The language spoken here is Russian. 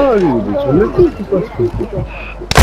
Давидыч, ну ты поступишь.